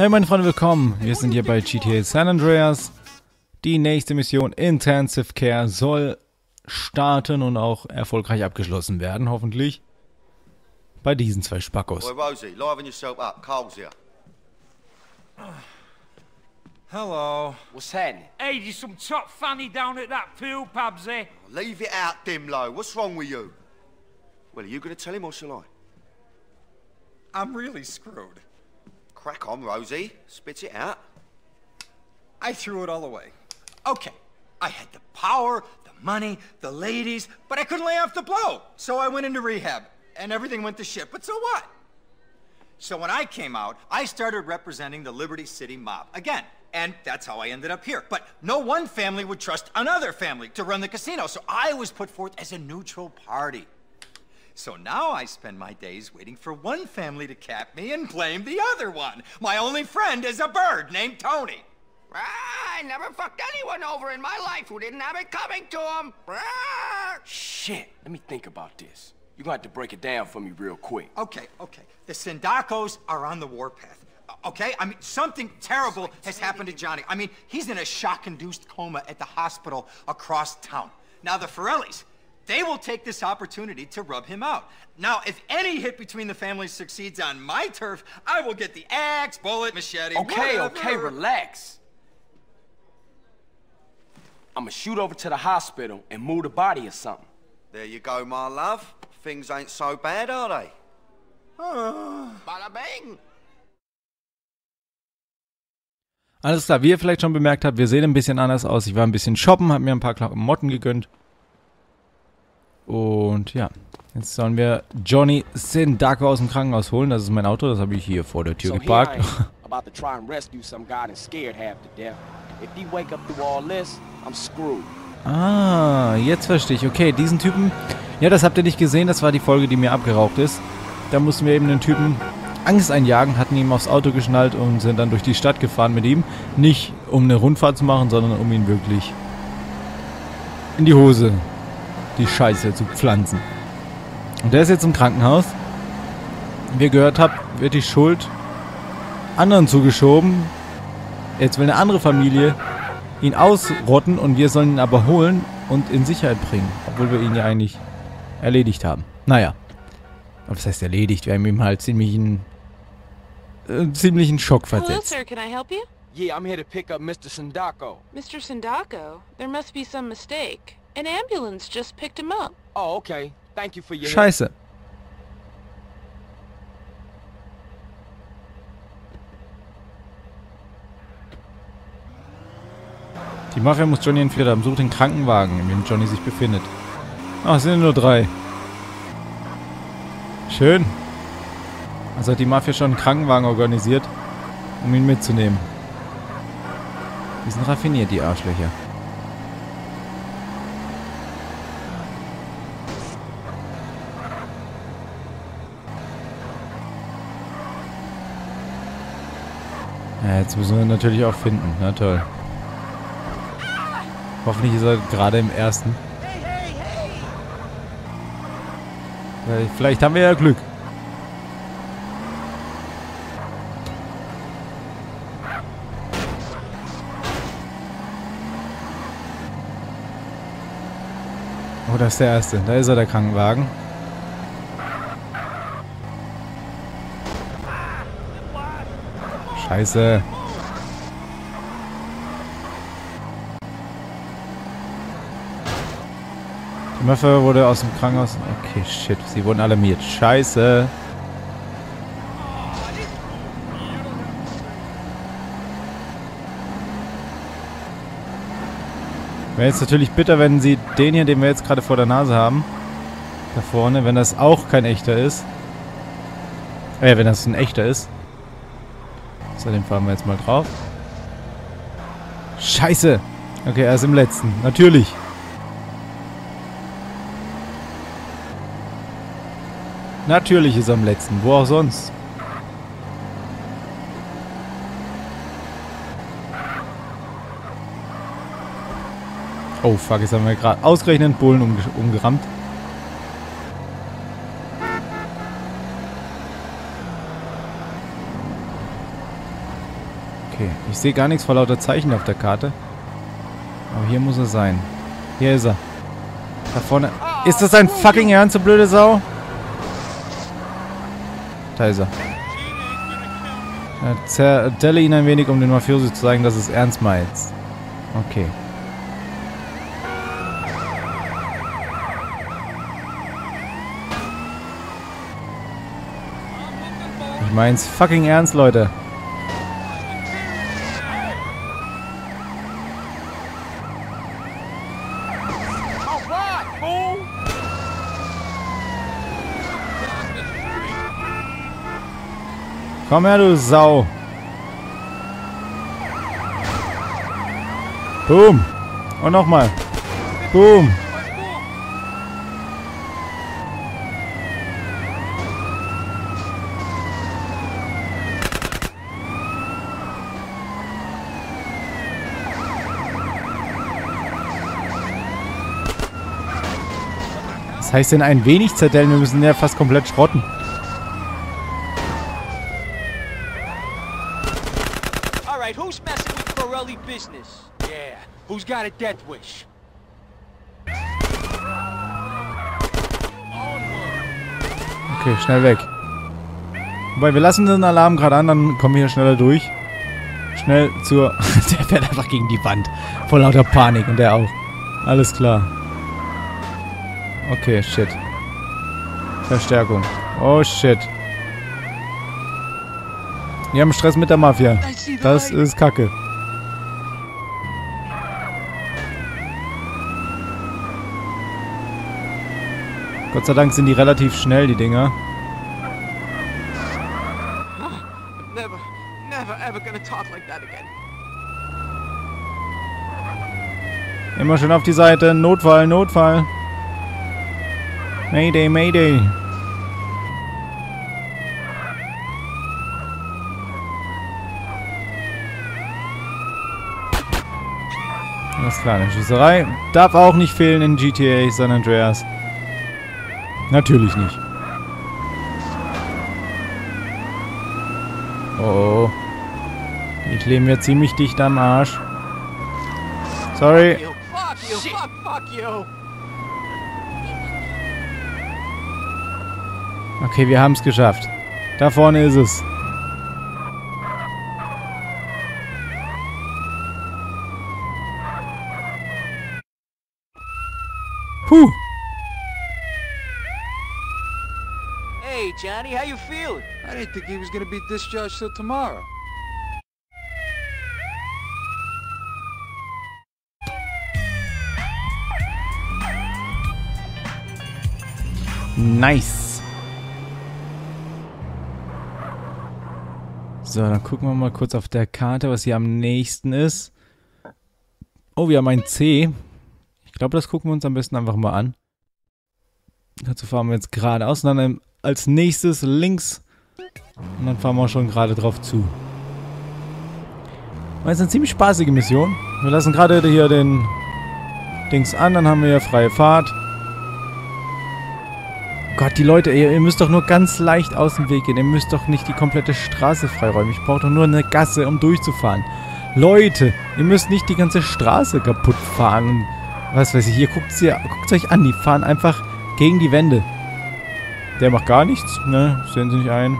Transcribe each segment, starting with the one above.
Hey meine Freunde, willkommen. Wir sind hier bei GTA San Andreas. Die nächste Mission Intensive Care soll starten und auch erfolgreich abgeschlossen werden, hoffentlich. Bei diesen zwei Spackos. Boy, Rosie, liven yourself up. Carl's here. Hello. What's happening? Hey, there's some top fanny down at that pool, Pabsy. Leave it out, Dimlo. What's wrong with you? Well, are you going to tell him or shall I? I'm really screwed. Crack on, Rosie. Spit it out. I threw it all away. Okay, I had the power, the money, the ladies, but I couldn't lay off the blow. So I went into rehab, and everything went to shit. But so what? So when I came out, I started representing the Liberty City mob again. And that's how I ended up here. But no one family would trust another family to run the casino, so I was put forth as a neutral party. So now I spend my days waiting for one family to cap me and blame the other one. My only friend is a bird named Tony. Ah, I never fucked anyone over in my life who didn't have it coming to them. Ah. Shit, let me think about this. You're gonna have to break it down for me real quick. Okay, okay. The Sindacos are on the warpath. Okay? I mean, something terrible has happened to Johnny. I mean, he's in a shock induced coma at the hospital across town. Now, the Forellis, they will take this opportunity to rub him out. Now, if any hit between the families succeeds on my turf, I will get the axe, bullet, machete. Okay, whatever. okay, relax. I'm gonna shoot over to the hospital and move the body or something. There you go, my love. Things ain't so bad, are they? Bada bing. Alles klar, wie ihr vielleicht schon bemerkt habt, wir sehen ein bisschen anders aus. Ich war ein bisschen shoppen, habe mir ein paar Klamotten gegönnt. Und ja, jetzt sollen wir Johnny Sindako aus dem Krankenhaus holen. Das ist mein Auto, das habe ich hier vor der Tür So geparkt. about to try and rescue some guy that's scared half to death. If he wake up through all this, I'm screwed. Ah, jetzt verstehe ich. Okay, diesen Typen. Ja, das habt ihr nicht gesehen. Das war die Folge, die mir abgeraucht ist. Da mussten wir eben den Typen Angst einjagen, hatten ihm aufs Auto geschnallt und sind dann durch die Stadt gefahren mit ihm. Nicht um eine Rundfahrt zu machen, sondern um ihn wirklich in die Hose, die Scheiße zu pflanzen. Und der ist jetzt im Krankenhaus. Wie ihr gehört habt, wird die Schuld anderen zugeschoben. Jetzt will eine andere Familie ihn ausrotten und wir sollen ihn aber holen und in Sicherheit bringen. Obwohl wir ihn ja eigentlich erledigt haben. Naja. Aber was heißt erledigt? Wir haben ihm halt ziemlich einen, äh, ziemlichen Schock Hello, versetzt. sir. Can I help you? Yeah, I'm here to pick up Mr. Sindako. Mr. Sindako, there must be some mistake. An ambulance just picked him up. Oh, okay. Thank you for your. Scheiße. Die Mafia muss Johnny entführt haben. Sucht den Krankenwagen, in dem Johnny sich befindet. Ach, es sind nur drei. Schön. Also hat die Mafia schon einen Krankenwagen organisiert, um ihn mitzunehmen. Die sind raffiniert, die Arschlöcher. Ja, jetzt müssen wir natürlich auch finden. Na toll. Hoffentlich ist er gerade im ersten. Weil Vielleicht haben wir ja Glück. Oh, das ist der erste. Da ist er, der Krankenwagen. Scheiße. Die Mafia wurde aus dem Krankenhaus. Okay, shit. Sie wurden alarmiert. Scheiße. Wäre jetzt natürlich bitter, wenn sie den hier, den wir jetzt gerade vor der Nase haben, da vorne, wenn das auch kein echter ist. Äh, wenn das ein echter ist. So, den fahren wir jetzt mal drauf. Scheiße. Okay, er ist im letzten. Natürlich. Natürlich ist er am letzten. Wo auch sonst. Oh fuck, jetzt haben wir gerade ausgerechnet Bullen umge umgerammt. Okay, ich sehe gar nichts vor lauter Zeichen auf der Karte. Aber hier muss er sein. Hier ist er. Da vorne. Ist das ein fucking Ernst, du blöde Sau? Da ist er. Ja, Zertelle ihn ein wenig, um den Mafiosi zu sagen, dass es ernst meint. Okay. Ich mein's fucking ernst, Leute. Komm her, du Sau. Boom. Und nochmal. Boom. Was heißt denn ein wenig zertellen? Wir müssen ja fast komplett schrotten. Alright, who's messing with Corelli business? Yeah, who's got a death wish? Okay, schnell weg. Wobei, wir lassen den Alarm gerade an, dann kommen wir hier schneller durch. Schnell zur... der fährt einfach gegen die Wand. Vor lauter Panik und der auch. Alles klar. Okay, shit. Verstärkung. Oh, shit. Wir haben Stress mit der Mafia. Das ist kacke. Gott sei Dank sind die relativ schnell, die Dinger. Never, never ever gonna talk like that again. Immer schön auf die Seite. Notfall, Notfall. Mayday, Mayday. Alles klar, eine Schießerei. Darf auch nicht fehlen in GTA San Andreas. Natürlich nicht. Oh, oh. Ich lebe mir ziemlich dicht am Arsch. Sorry. You, fuck you, fuck, fuck you. Okay, wir haben es geschafft. Da vorne ist es. Puh. Hey, Johnny, how you feeling? I didn't think he was gonna be discharged till tomorrow. Nice. So, dann gucken wir mal kurz auf der Karte, was hier am nächsten ist. Oh, wir haben ein C. Ich glaube, das gucken wir uns am besten einfach mal an. Dazu fahren wir jetzt geradeaus und dann als nächstes links. Und dann fahren wir schon gerade drauf zu. Das ist eine ziemlich spaßige Mission. Wir lassen gerade hier den Dings an, dann haben wir hier freie Fahrt. Gott, die Leute, ihr, ihr müsst doch nur ganz leicht aus dem Weg gehen. Ihr müsst doch nicht die komplette Straße freiräumen. Ich brauche doch nur eine Gasse, um durchzufahren. Leute, ihr müsst nicht die ganze Straße kaputt fahren. Was weiß ich, hier guckt es euch an. Die fahren einfach gegen die Wände. Der macht gar nichts, ne? Sehen Sie nicht ein.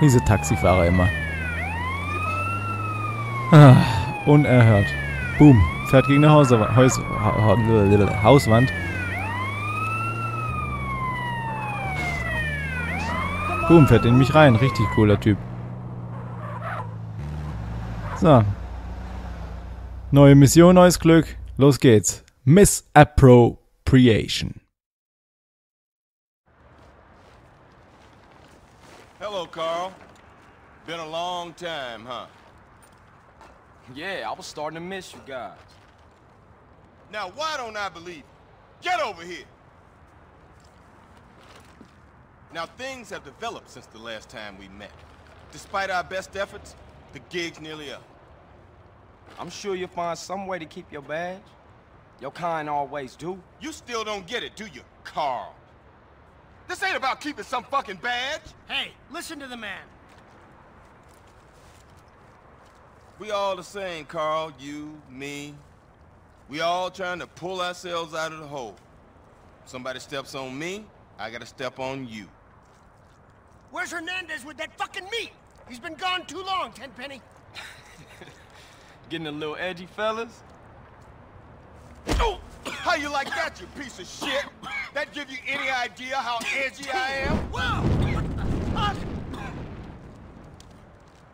Diese Taxifahrer immer. Ah, unerhört. Boom. Fährt gegen eine Hauswa Haus ha ha Hauswand. Boom, fährt in mich rein. Richtig cooler Typ. So. Neue Mission, neues Glück. Los geht's. Misappropriation. Hello, Carl. Been a long time, huh? Yeah, I was starting to miss you guys. Now, why don't I believe you? Get over here! Now, things have developed since the last time we met. Despite our best efforts, the gig's nearly up. I'm sure you'll find some way to keep your badge. Your kind always do. You still don't get it, do you, Carl? This ain't about keeping some fucking badge. Hey, listen to the man. We all the same, Carl. You, me. We all trying to pull ourselves out of the hole. Somebody steps on me, I gotta step on you. Where's Hernandez with that fucking meat? He's been gone too long, Tenpenny. Getting a little edgy, fellas? Oh, how you like that, you piece of shit? That give you any idea how edgy I am? Whoa!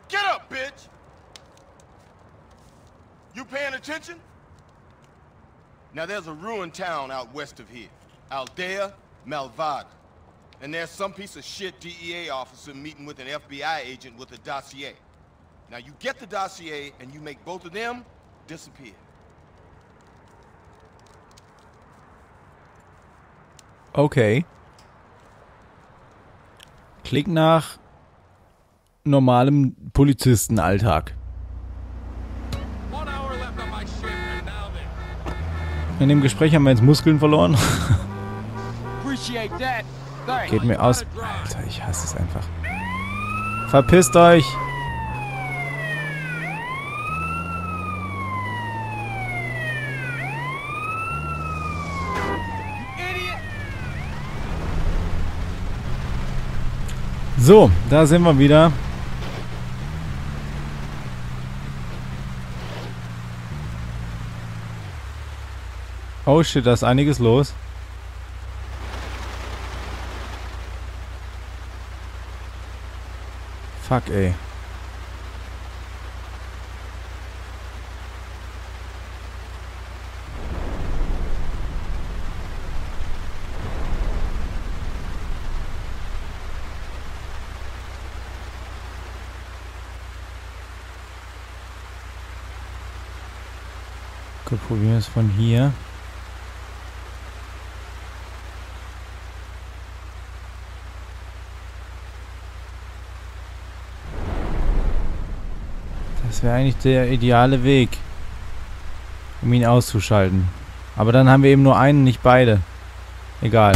Get up, bitch! You paying attention? Now there's a ruined town out west of here. Aldea Malvada. And there's some piece of shit DEA officer meeting with an FBI agent with a dossier. Now you get the dossier and you make both of them disappear. Okay. Klingt nach normalem Polizistenalltag. In dem Gespräch haben wir jetzt Muskeln verloren. Geht mir aus. Alter, ich hasse es einfach. Verpisst euch! So, da sind wir wieder. Oh shit, da ist einiges los. Fuck, ey. Gut, probieren wir es von hier. Das wäre eigentlich der ideale Weg, um ihn auszuschalten. Aber dann haben wir eben nur einen, nicht beide. Egal.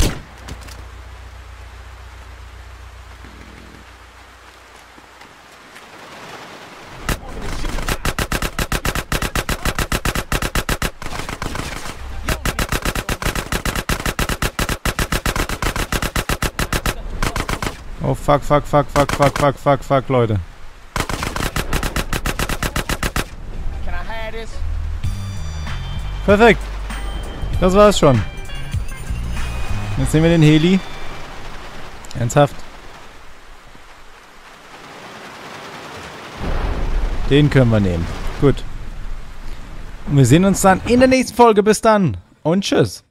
Oh fuck, fuck, fuck, fuck, fuck, fuck, fuck, fuck, Leute. Perfekt. Das war's schon. Jetzt sehen wir den Heli. Ernsthaft. Den können wir nehmen. Gut. Und wir sehen uns dann in der nächsten Folge. Bis dann. Und tschüss.